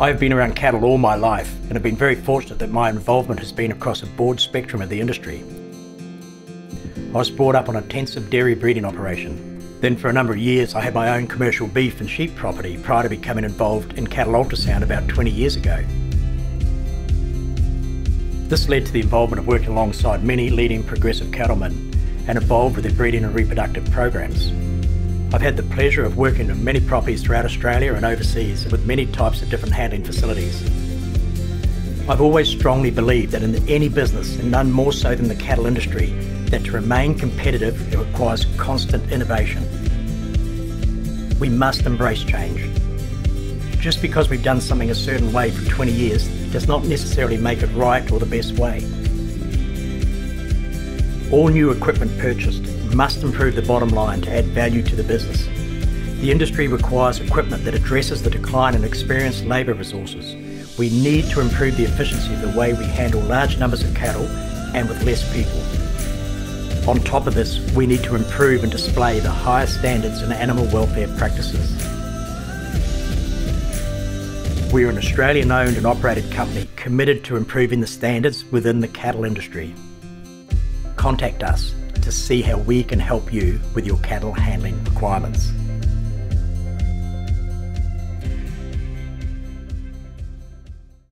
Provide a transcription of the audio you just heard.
I have been around cattle all my life and have been very fortunate that my involvement has been across a broad spectrum of the industry. I was brought up on an intensive dairy breeding operation. Then for a number of years I had my own commercial beef and sheep property prior to becoming involved in cattle ultrasound about 20 years ago. This led to the involvement of working alongside many leading progressive cattlemen and involved with their breeding and reproductive programs. I've had the pleasure of working on many properties throughout Australia and overseas with many types of different handling facilities. I've always strongly believed that in any business, and none more so than the cattle industry, that to remain competitive it requires constant innovation. We must embrace change. Just because we've done something a certain way for 20 years does not necessarily make it right or the best way. All new equipment purchased must improve the bottom line to add value to the business. The industry requires equipment that addresses the decline in experienced labour resources. We need to improve the efficiency of the way we handle large numbers of cattle and with less people. On top of this, we need to improve and display the highest standards in animal welfare practices. We are an Australian owned and operated company committed to improving the standards within the cattle industry contact us to see how we can help you with your cattle handling requirements.